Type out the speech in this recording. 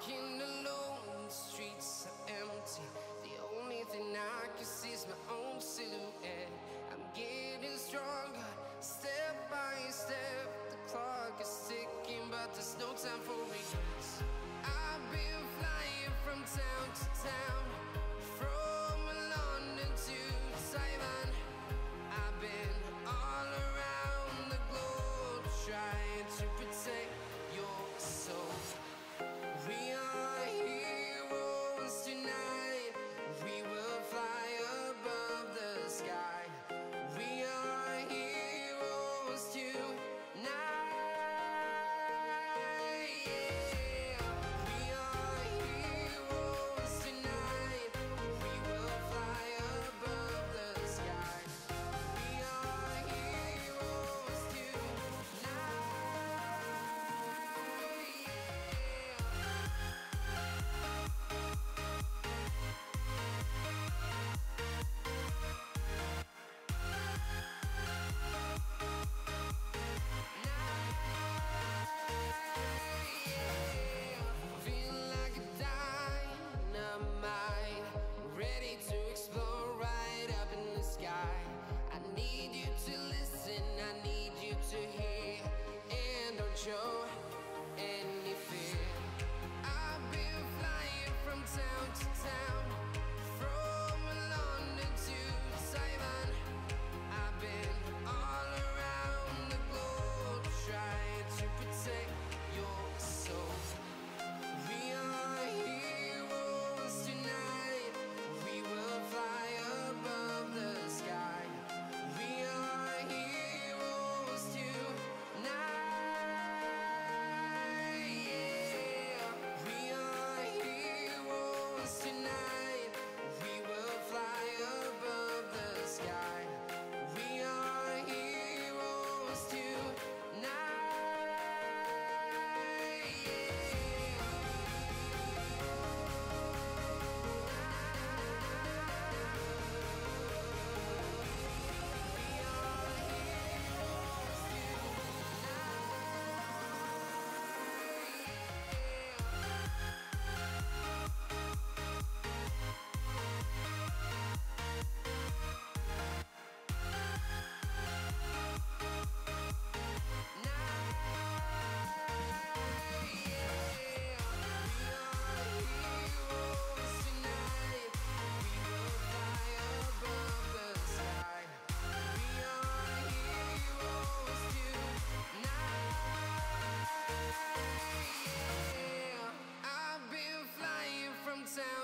walking